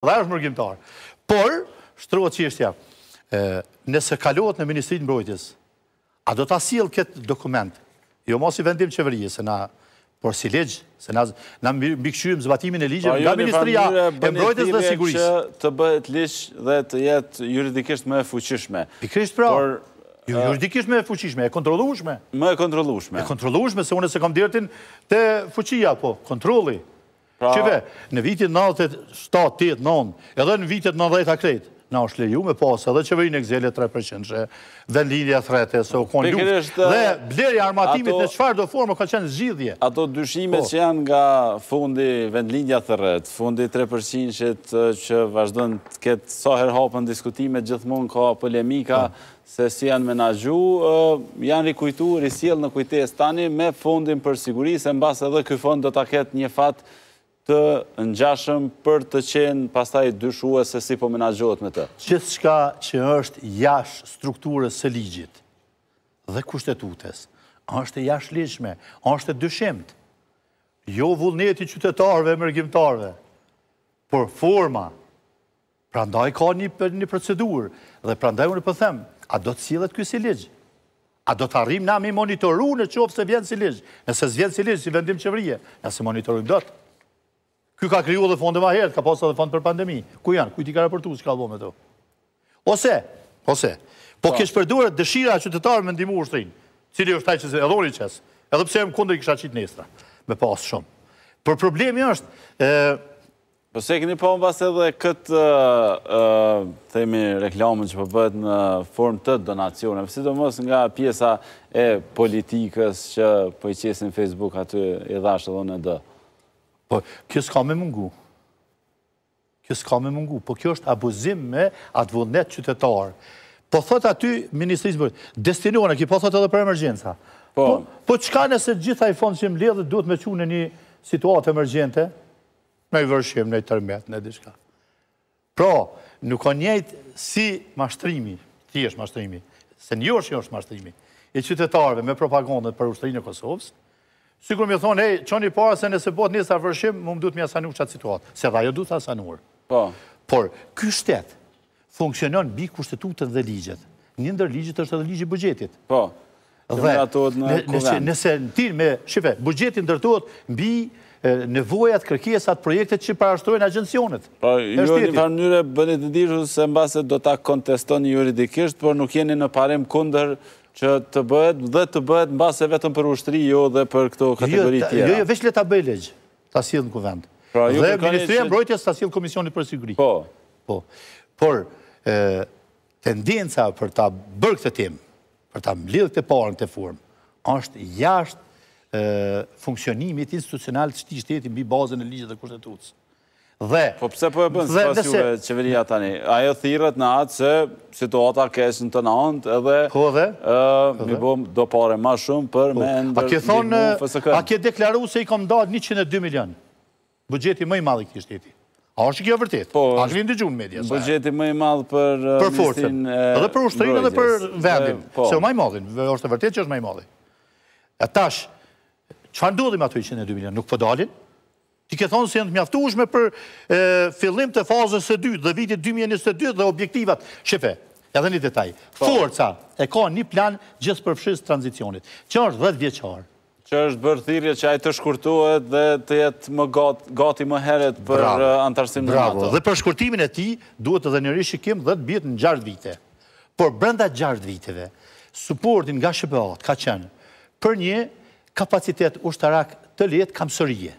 Dhe është mërgimtar. Por, shtrohet çështja, nëse kalohet në Ministrinë e Mbrojtjes, a do ta sjellë këtë dokument? Jo më si vendim qeverie, se na, por si ligj, se na e mbikëqyrim zbatimin e ligjit nga Ministria e Mbrojtjes dhe Sigurisë. Që të bëhet ligj dhe të jetë juridikisht më e fuqishme. Pikërisht pra. Por jo juridikisht më e fuqishme, e kontrollueshme. Më e kontrollueshme. E kontrollueshme se unë se kam dertin te fuqia po, kontrolli. Pra- Shqipe, në vitin 97, 8, 9, edhe në vitet 90-ta krejt, na është leju me pas edhe Qeverinë në ekzil e 3%-shin e Vendlindja Thërret, se u konë luftë. Dhe blerja e armatimit në çfarëdo formë, ka qenë zgjidhje. Ato dyshime po. që janë nga fondi Vendlindja Thërret, fondi i 3%-shit që vazhdon të ketë sa herë hapen diskutimet, gjithmonë ka polemika, po. Se si janë menaxhu, janë rikujtu, risjellë në kujtesë tani me fondin për siguri, se mbase edhe ky fond do ta ketë një fat të ngjashëm për të qenë pastaj dyshues se si po menaxhohet me të. Gjithçka që është jashtë strukturës së ligjit dhe Kushtetutës, është e jashtëligjshme, është e dyshimtë. Jo vullneti i qytetarëve e mërgimtarëve, por forma Prandaj ka një procedurë dhe prandaj unë po them, a do të sillet ky si ligj? A do të arrijmë na mi monitoru në qoftë se vjen si ligj? Nëse s'vjen si ligj, si vendim qeverie, na s'e monitorojmë dot. Ky ka kriju edhe fonde ma herët, ka pasur edhe fond për pandemi. Ku janë? Kujt i ka raportuar çka bo me to? Ose, ose, po, po. keqpërdoret dëshira e qytetarëve me ndihmu ushtrinë, cili është ai që s'e do nji qes. Edhe pse jam kundër i kisha qit nesër, me pas shumë. Por problemi është, Po si e keni pa mbase edhe këtë themi reklamën që po bëhet në formë të donacioneve, sidomos nga pjesa e politikës që po i qesin Facebook aty i dhashë edhe unë. Po, kjo s'ka me mungu. Kjo s'ka me mungu. Po kjo është abuzim me atë vullnet qytetar. Po thotë aty Ministrisë Bërë, destinone, ky po thotë edhe për emergjenca. Po, po çka nëse gjithë ai fond që mblidhet duhet me çu në një situatë emergjente, në nji vërshim, në nji tërmet, në diçka. Pra, nuk o njëjtë si mashtrimi, ky është mashtrimi, se njo është, njo është mashtrimi i qytetarëve me propagandën për ushtrinë e Kosovës, sikur me thonë, hej, çoni para se nëse bohet nesër vërshim, mu më duhet me e asanu qatë situatë, se edhe ajo duhet asanuar. Po. Por, ky shtet, Funksionon mbi kushtetutën dhe ligjet. Një ndër ligjet është edhe ligji i buxhetit. Po. Dhe nëse ndihmë, shife, buxheti ndërtohet mbi nevojat, kërkesat, projektet që parashtrojnë agjencionet. Po, ju jo, një farë mënyre bëni të dishur se mbase do ta kontestoni juridikisht, por nuk jeni në parim kundër që të bëhet dhe të bëhet mbase vetëm për ushtri jo edhe për këto jo, kategori tjera. Jo, jo, veç le ta bëjë ligj. ta sjellë në Kuvend. Pra, dhe Ministria e Mbrojtjes ta sjellë Komisionit për Siguri. Po. Po. Por, tendenca për ta bërë këtë tim, për ta mbledhë këtë paren në këtë formë, është jashtë funksionimit institucional të shti shtetit mbi bazën e ligjit dhe kushtetutës. Dhe, Po pse po e bën sipas juve qeveria tani? Ajo thirret në atë se situata keq në Donbas edhe Po dhe? ë me ba do pare më shumë për me ndihmu FSK. A ke thonë, a ke deklaruar se i kam dalë njëqind e dy milionë? Buxheti më i madh i këtij shteti. A është kjo e vërtetë? Po. A keni dëgjuar në media? Buxheti më i madh për për forcën, edhe për ushtrinë edhe për vendin, se më i madhi, është e vërtetë që është më i madhi. E tash, çfarë ndodhi me ato njëqind e dy milionë? Nuk po dalin? Ti ke thonë se janë të mjaftueshme për fillim të fazës së dytë dhe vitit 2022 dhe objektivat. Shef, edhe një detaj. Po. Forca e ka një plan gjithëpërfshirës të tranzicionit, që është 10 vjeçar. Që është bërë thirje që ai të shkurtohet dhe të jetë më gati më heret për anëtarësim në NATO. Bravo, dhe për shkurtimin e tij duhet edhe një rishikim dhe të bjerë në 6 vite. Por brenda 6 viteve, suporti nga SHBA-të ka qenë për një kapacitet ushtarak të lehtë kamsorie,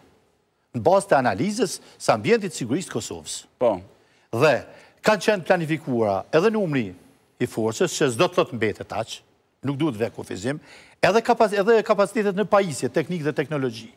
në bazë të analizës së ambientit të sigurisë të Kosovës. Po. Dhe kanë qenë planifikuara edhe numri i forcës, që s'do të thotë mbetet aq, nuk duhet vënë kufizim, edhe kapacitetet në pajisje, teknikë dhe teknologji.